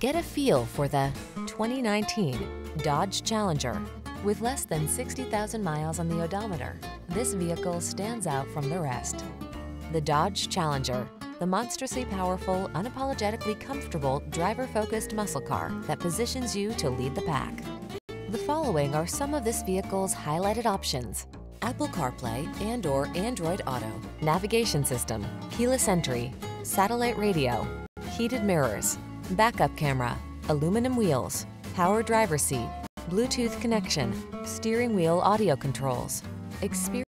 Get a feel for the 2019 Dodge Challenger. With less than 60,000 miles on the odometer, this vehicle stands out from the rest. The Dodge Challenger, the monstrously powerful, unapologetically comfortable, driver-focused muscle car that positions you to lead the pack. The following are some of this vehicle's highlighted options. Apple CarPlay and or Android Auto, navigation system, keyless entry, satellite radio, heated mirrors, backup camera, aluminum wheels, power driver seat, Bluetooth connection, steering wheel audio controls. Experience